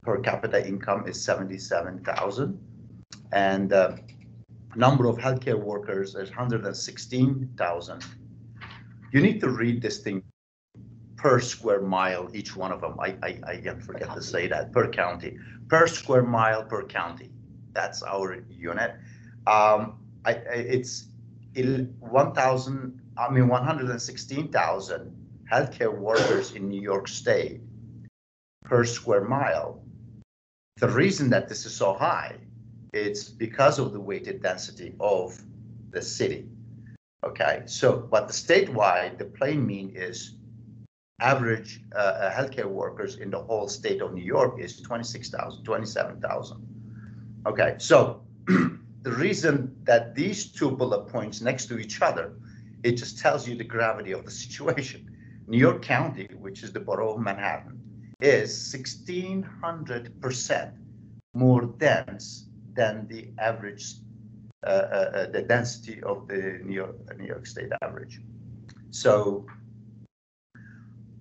per capita income is 77,000. And uh, number of healthcare workers is 116,000. You need to read this thing per square mile, each one of them. I, I, I can't forget to say that, per county. Per square mile per county. That's our unit. Um, I, it's 1,000, I mean, 116,000 healthcare workers in New York State per square mile. The reason that this is so high, it's because of the weighted density of the city. Okay, so but the statewide, the plain mean is average uh, uh healthcare workers in the whole state of New York is 26,000, 27,000. Okay, so the reason that these two bullet points next to each other, it just tells you the gravity of the situation. New York County, which is the borough of Manhattan, is 1,600% more dense than the average, uh, uh, uh, the density of the New York, New York State average. So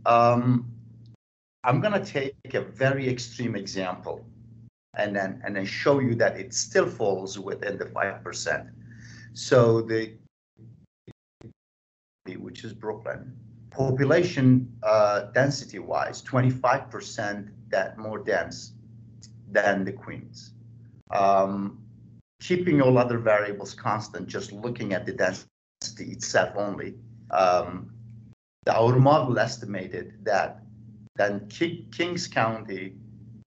um, I'm going to take a very extreme example and then and then show you that it still falls within the 5%. So the which is Brooklyn, population uh, density wise, 25% that more dense than the Queens. Um, keeping all other variables constant, just looking at the density itself only, um, our model estimated that then Kings County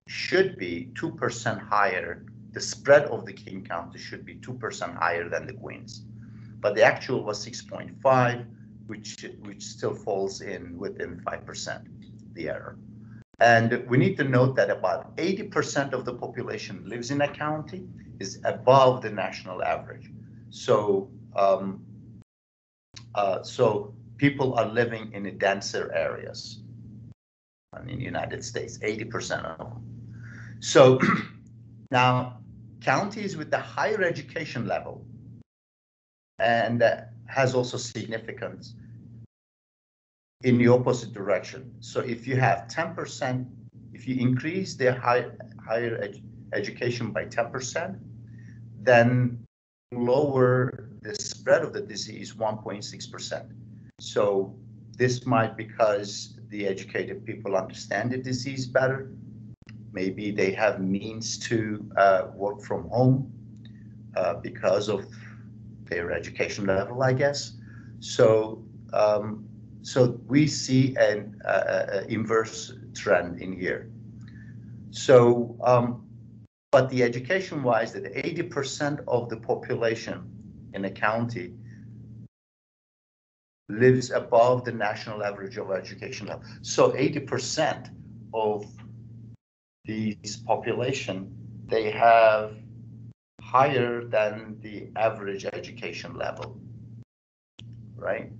should be 2% higher. The spread of the King County should be 2% higher than the Queens. But the actual was 6.5, which, which still falls in within 5%, the error. And we need to note that about 80% of the population lives in a county is above the national average. So, um, uh, so people are living in the denser areas in the United States, 80% of them. So now counties with the higher education level and that has also significance in the opposite direction. So if you have 10%, if you increase the high, higher ed education by 10%, then lower the spread of the disease 1.6%. So this might because the educated people understand the disease better. Maybe they have means to uh, work from home uh, because of their education level, I guess. So, um, so we see an uh, uh inverse trend in here. So, um, but the education-wise, that 80% of the population in a county lives above the national average of education level. So 80% of these population, they have higher than the average education level, right?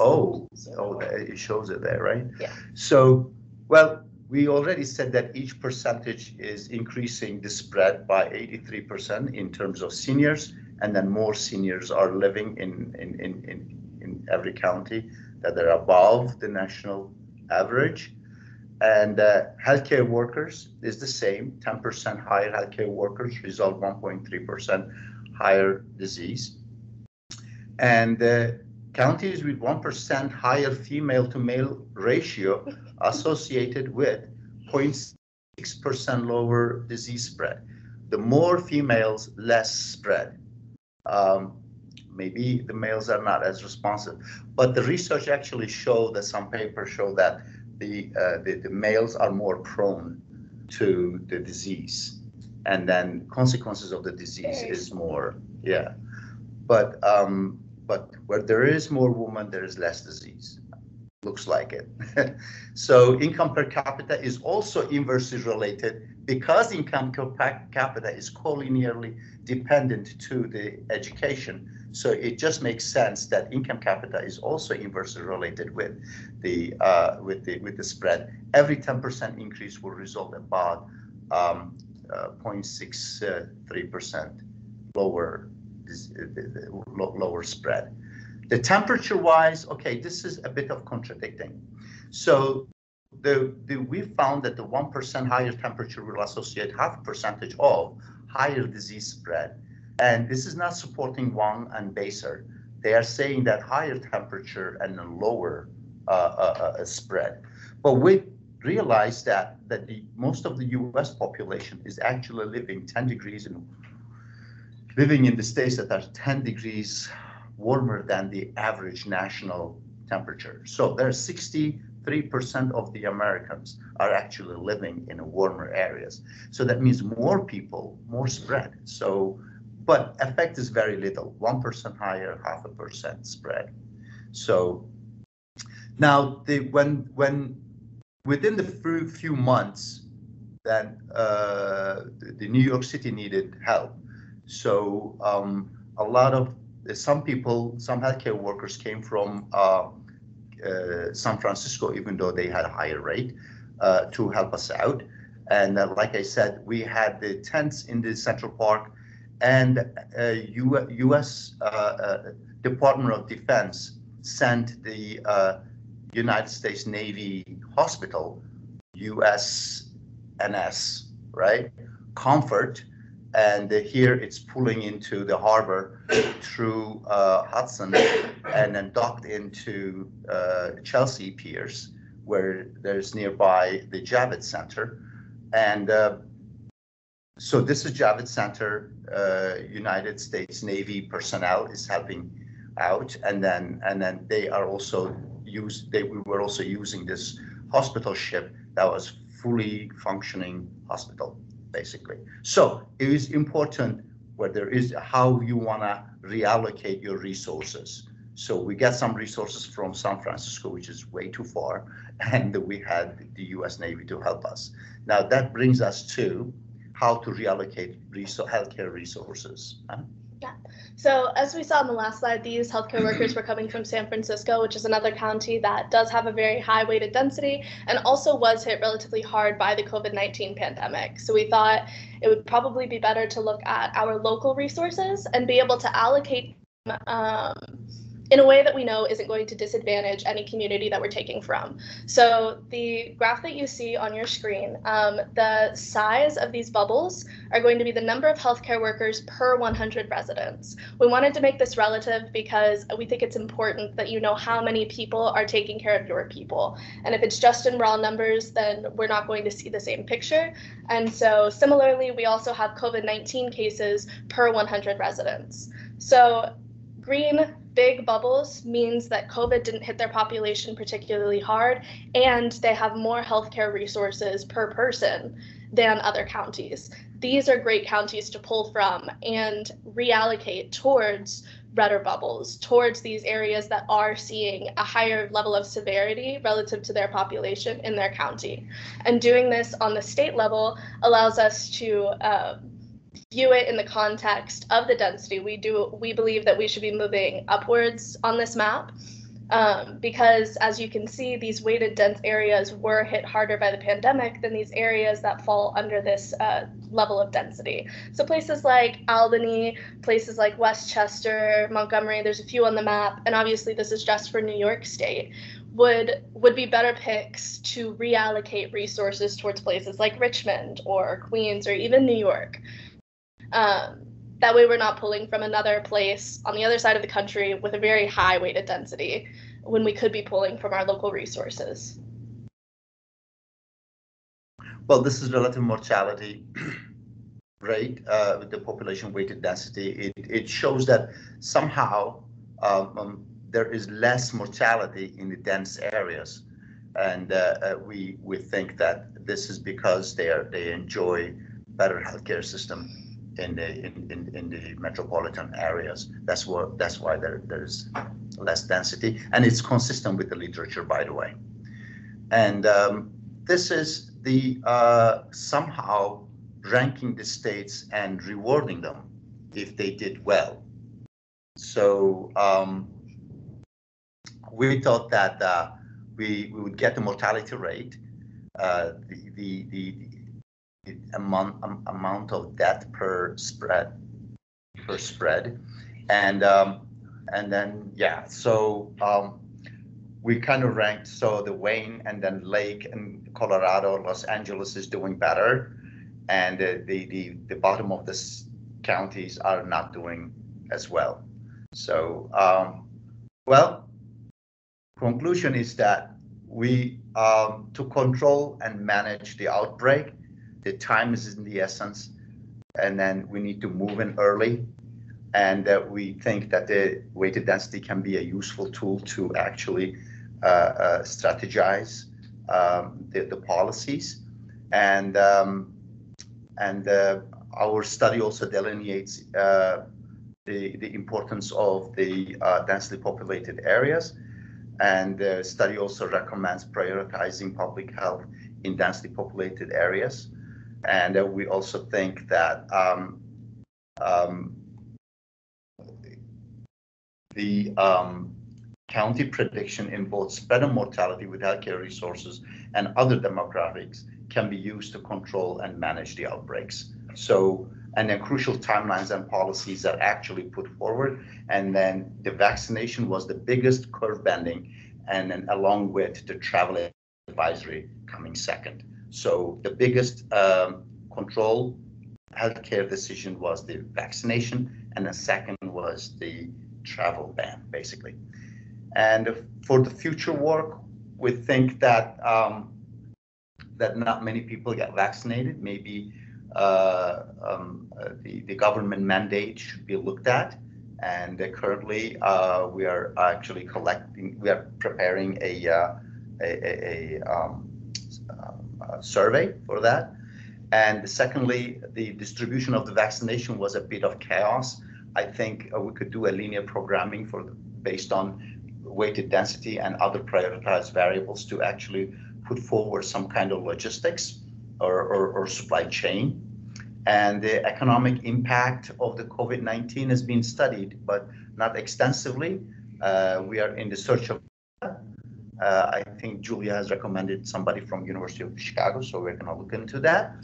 Oh, oh, it shows it there, right? Yeah. So, well, we already said that each percentage is increasing the spread by 83% in terms of seniors and then more seniors are living in, in, in, in, in every county that are above the national average. And uh, healthcare workers is the same, 10% higher healthcare workers result 1.3% higher disease. And uh, counties with 1% higher female to male ratio associated with 0.6 6% lower disease spread. The more females, less spread. Um, maybe the males are not as responsive, but the research actually showed that some papers show that the, uh, the, the males are more prone to the disease, and then consequences of the disease is more, yeah. But um, but where there is more women, there is less disease. Looks like it. so income per capita is also inversely related because income per capita is collinearly dependent to the education. So it just makes sense that income capita is also inversely related with the uh, with the with the spread. Every 10% increase will result about um, uh, 0.63% lower lower spread. The temperature wise, okay, this is a bit of contradicting. So the, the, we found that the 1% higher temperature will associate half percentage of higher disease spread. And this is not supporting Wang and Baser. They are saying that higher temperature and a lower uh, uh, uh, spread. But we realized that, that the, most of the US population is actually living 10 degrees and living in the states that are 10 degrees warmer than the average national temperature. So there are 63% of the Americans are actually living in warmer areas. So that means more people, more spread. So, but effect is very little, 1% higher, half a percent spread. So now the, when, when within the few few months, then uh, the New York City needed help. So um, a lot of some people, some healthcare workers came from uh, uh, San Francisco, even though they had a higher rate, uh, to help us out. And uh, like I said, we had the tents in the Central Park, and U- uh, U.S. Uh, Department of Defense sent the United States Navy Hospital, USNS, right? Comfort and here it's pulling into the harbor through uh, Hudson and then docked into uh, Chelsea Piers, where there's nearby the Javits Center. And uh, so this is Javits Center, uh, United States Navy personnel is helping out. And then and then they are also used, they we were also using this hospital ship that was fully functioning hospital basically. So it is important where there is how you want to reallocate your resources. So we get some resources from San Francisco, which is way too far, and we had the U.S. Navy to help us. Now that brings us to how to reallocate healthcare resources. Huh? Yeah. So as we saw in the last slide, these healthcare workers were coming from San Francisco, which is another county that does have a very high weighted density and also was hit relatively hard by the COVID-19 pandemic. So we thought it would probably be better to look at our local resources and be able to allocate um, in a way that we know isn't going to disadvantage any community that we're taking from. So the graph that you see on your screen, um, the size of these bubbles are going to be the number of healthcare workers per 100 residents. We wanted to make this relative because we think it's important that you know how many people are taking care of your people. And if it's just in raw numbers, then we're not going to see the same picture. And so similarly, we also have COVID-19 cases per 100 residents. So green big bubbles means that COVID didn't hit their population particularly hard, and they have more healthcare resources per person than other counties. These are great counties to pull from and reallocate towards redder bubbles, towards these areas that are seeing a higher level of severity relative to their population in their county. And doing this on the state level allows us to uh, view it in the context of the density, we do we believe that we should be moving upwards on this map. Um, because as you can see, these weighted dense areas were hit harder by the pandemic than these areas that fall under this uh, level of density. So places like Albany, places like Westchester, Montgomery, there's a few on the map, and obviously this is just for New York State, would would be better picks to reallocate resources towards places like Richmond or Queens or even New York. Um, that way, we're not pulling from another place on the other side of the country with a very high weighted density when we could be pulling from our local resources. Well, this is relative mortality rate uh, with the population weighted density. It, it shows that somehow um, um, there is less mortality in the dense areas. And uh, uh, we, we think that this is because they, are, they enjoy better healthcare system in the in, in, in the metropolitan areas. That's what that's why there there's less density, and it's consistent with the literature, by the way. And um, this is the uh, somehow ranking the states and rewarding them if they did well. So um, we thought that uh, we, we would get the mortality rate, uh, the, the, the amount, amount of death per spread, per spread. And, um, and then, yeah, so um, we kind of ranked, so the Wayne and then Lake and Colorado, Los Angeles is doing better. And the, the, the, the bottom of the counties are not doing as well. So, um, well, conclusion is that we, um, to control and manage the outbreak, the time is in the essence, and then we need to move in early. And uh, we think that the weighted density can be a useful tool to actually uh, uh, strategize um, the, the, policies. And, um, and uh, our study also delineates uh, the, the importance of the uh, densely populated areas. And the study also recommends prioritizing public health in densely populated areas. And uh, we also think that um, um, the um, county prediction in both spread and mortality with healthcare resources and other demographics can be used to control and manage the outbreaks. So, and then crucial timelines and policies are actually put forward. And then the vaccination was the biggest curve bending, and then along with the travel advisory coming second. So the biggest um, control healthcare decision was the vaccination, and the second was the travel ban, basically. And for the future work, we think that um, that not many people get vaccinated. Maybe uh, um, the, the government mandate should be looked at. And uh, currently, uh, we are actually collecting, we are preparing a, uh, a, a, um, a, survey for that. And secondly, the distribution of the vaccination was a bit of chaos. I think we could do a linear programming for based on weighted density and other prioritized variables to actually put forward some kind of logistics or, or, or supply chain. And the economic impact of the COVID-19 has been studied, but not extensively. Uh, we are in the search of uh, I think Julia has recommended somebody from University of Chicago, so we're going to look into that.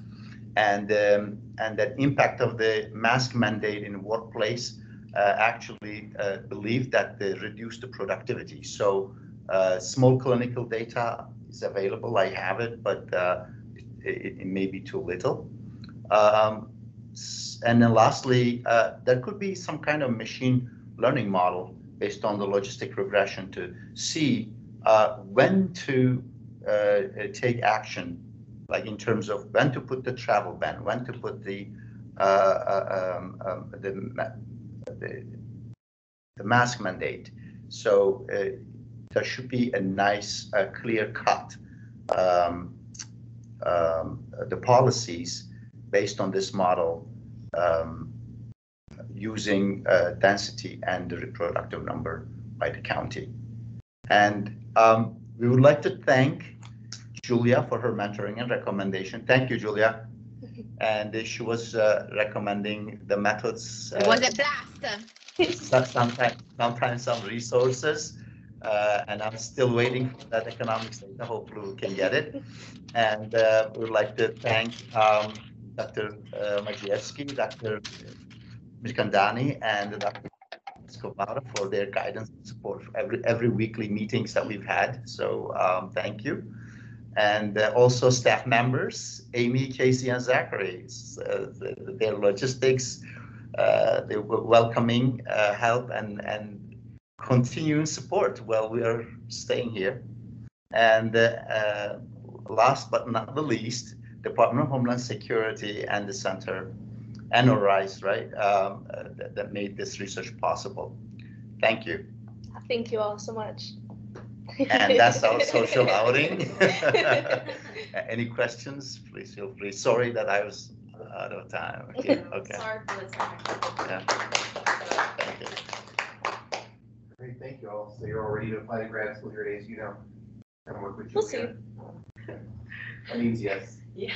And um, and that impact of the mask mandate in workplace uh, actually uh, believe that they reduce the productivity. So uh, small clinical data is available. I have it, but it, it, may be too little. Um, and then lastly, there could be some kind of machine learning model based on the logistic regression to see uh, when to uh, take action, like in terms of when to put the travel ban, when to put the uh, um, um, the the, the mask mandate. So uh, there should be a nice, uh, clear cut um, um, the policies based on this model um, using uh, density and the reproductive number by the county. And um, we would like to thank Julia for her mentoring and recommendation. Thank you, Julia and she was uh, recommending the methods. Uh, it was a blast. sometimes, sometimes some resources, uh, and I'm still waiting for that economics data. Hopefully, we can get it. And uh, we would like to thank um, Dr. Uh, Maciejewski, Dr. Mirchandani, and Dr. Escobar for their guidance and support for every every weekly meetings that we've had. So um, thank you and uh, also staff members, Amy, Casey, and Zachary. Uh, their logistics, uh, the welcoming uh, help, and, and continuing support while we are staying here. And uh, uh, last but not the least, Department of Homeland Security and the center, and ORISE, right, um, uh, that, that made this research possible. Thank you. Thank you all so much. And that's our social outing. Any questions? Please feel free. Sorry that I was out of time. Okay, okay. Sorry for the technical. Yeah. Thank you. Great, thank you all. So you're all ready to apply to grad school here at ASU now? Kind of work with you. We'll see. That means yes. Yeah.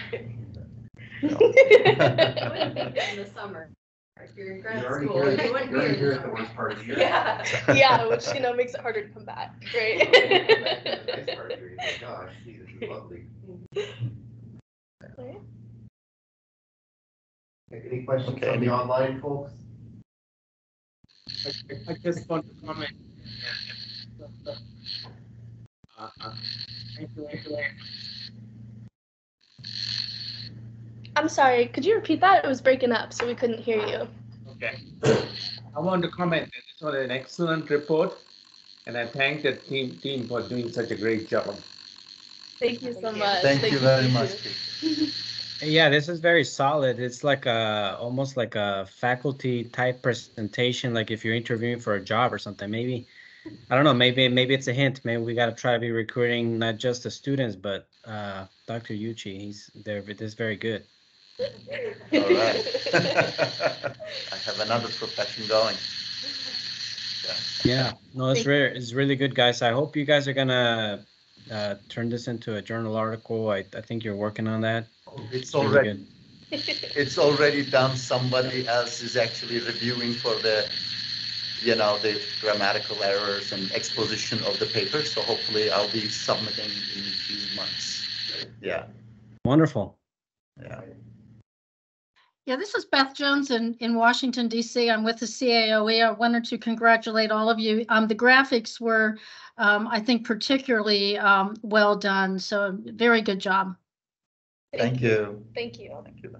in the summer. If you're in grad You're already school, here, you wouldn't you're be already in here the at the summer. worst part of the year. Yeah. Yeah, which, you know, makes it harder to come back, Nice right? part of the year. Gosh, geez, this is lovely. Any questions Okay, from any- the online folks? I, I just want to comment. Uh, uh, Thank you, thank you. I'm sorry, could you repeat that? It was breaking up, so we couldn't hear you. Okay. I want to comment that this was an excellent report, and I thank the team, team for doing such a great job. Thank you so Thank you. much. Thank you very too. much. Yeah, this is very solid. It's like a almost like a faculty type presentation, like if you're interviewing for a job or something. Maybe I don't know. Maybe maybe it's a hint. Maybe we got to try to be recruiting not just the students, but uh, Dr. Yuce. He's there. This is very good. All right. I have another profession going. Yeah, no, it's rare. It's really good, guys. I hope you guys are gonna uh, turn this into a journal article. I, I think you're working on that. It's Really already, good. it's already done. Somebody else is actually reviewing for the, you know, the grammatical errors and exposition of the paper. So hopefully I'll be submitting in a few months. Yeah, Wonderful. yeah. Yeah, this is Beth Jones in, in Washington DC. I'm with the CAOE. I wanted to congratulate all of you. Um, the graphics were, um, I think particularly, um, well done. So very good job. Thank you. Thank you. Thank you.